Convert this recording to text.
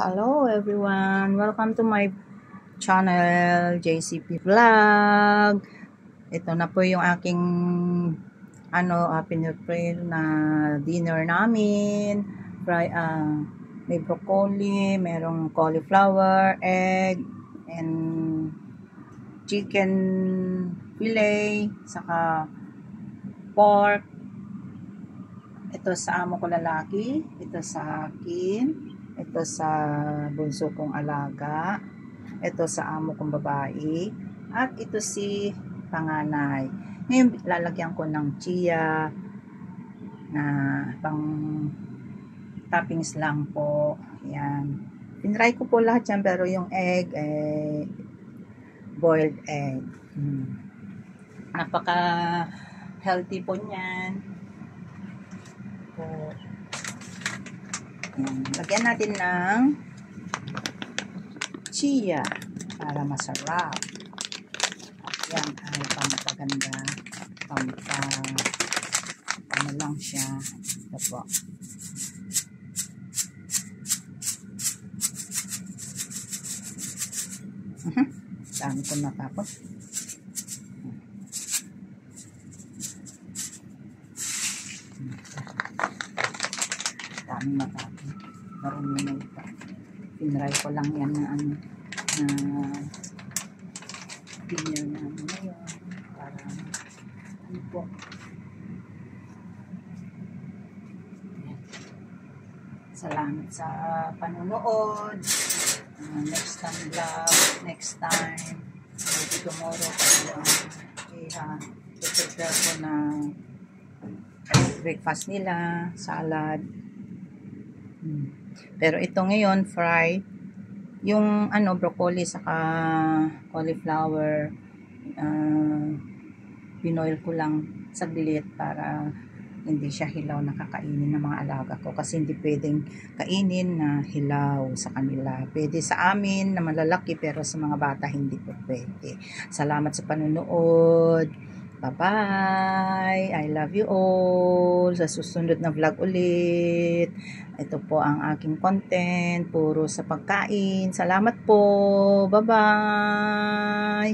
Hello everyone! Welcome to my channel, JCP Vlog. Ito na po yung aking ano, uh, pinipray na dinner namin. Fry, uh, may broccoli, merong cauliflower, egg, and chicken fillet, saka pork. Ito sa amo ko lalaki, ito sa akin, ito sa bunso kong alaga. Ito sa amo kong babae. At ito si panganay. Ngayon, lalagyan ko ng chia na pang toppings lang po. Yan. Tinry ko po lahat yan, pero yung egg, eh, boiled egg. Hmm. Napaka healthy po niyan. Po. Yan. Lagyan natin ng chia para masarap. At yan ay pampaganda. Pampa, ano lang siya. Ito po. Uh -huh. Dami ko natapos. Dami natapos marunong na ito. Pinry ko lang yan na ano, na dinner namin ngayon. Para, ano po. Salamat sa panonood. Uh, next time vlog, next time. Maybe tomorrow kasi yung uh, ko na breakfast nila, salad. Hmm. Pero ito ngayon, fry, yung ano, broccoli saka cauliflower, uh, pinoil ko lang saglit para hindi siya hilaw na kakainin ng mga alaga ko kasi hindi pwedeng kainin na hilaw sa kanila. Pwede sa amin na malalaki pero sa mga bata hindi po pwede. Salamat sa panunood. Bye-bye! I love you all! Sa susunod na vlog ulit. Ito po ang aking content. Puro sa pagkain. Salamat po! Bye-bye!